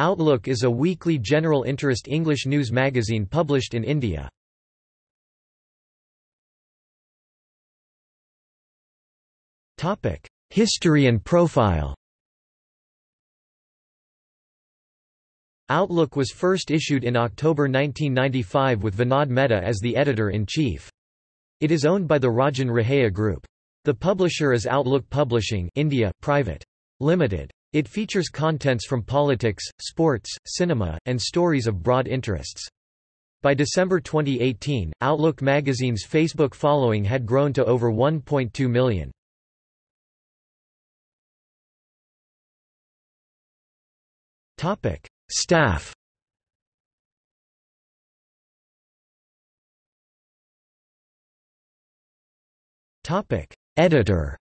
Outlook is a weekly general interest English news magazine published in India. History and profile Outlook was first issued in October 1995 with Vinod Mehta as the editor-in-chief. It is owned by the Rajan Raheja Group. The publisher is Outlook Publishing India Private. Limited. It features contents from politics, sports, cinema, and stories of broad interests. By December 2018, Outlook magazine's Facebook following had grown to over 1.2 million. Topic: Staff. Topic: Editor.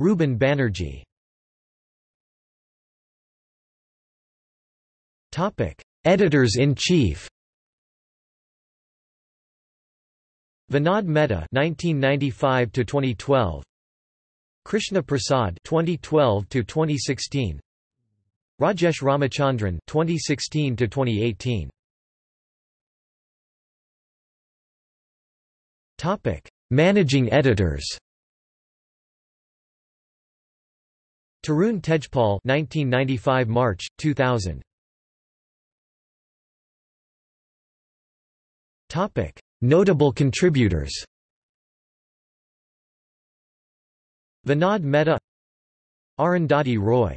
Ruben Banerjee. Topic: Editors-in-chief. Vinod Mehta 1995 to 2012 Krishna Prasad 2012 to 2016 Rajesh Ramachandran 2016 to 2018 Topic. Managing Editors Tarun Tejpal 1995 March 2000 Topic. Notable contributors. Vinod Mehta Arundhati Roy